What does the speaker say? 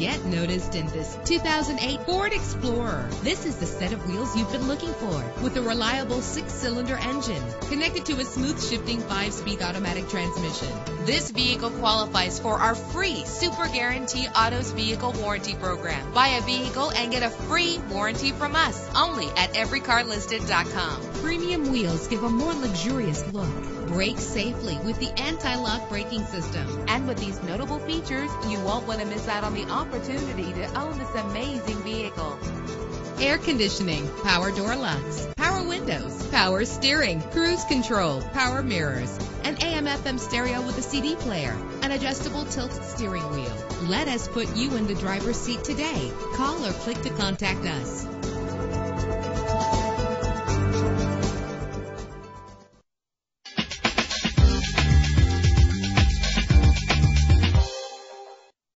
Get noticed in this 2008 Ford Explorer. This is the set of wheels you've been looking for with a reliable six-cylinder engine connected to a smooth shifting five-speed automatic transmission. This vehicle qualifies for our free Super Guarantee Autos Vehicle Warranty Program. Buy a vehicle and get a free warranty from us only at everycarlisted.com. Premium wheels give a more luxurious look. Brake safely with the anti-lock braking system. And with these notable features, you won't want to miss out on the opportunity to own this amazing vehicle. Air conditioning, power door locks, power windows, power steering, cruise control, power mirrors, an AM FM stereo with a CD player, an adjustable tilt steering wheel. Let us put you in the driver's seat today. Call or click to contact us.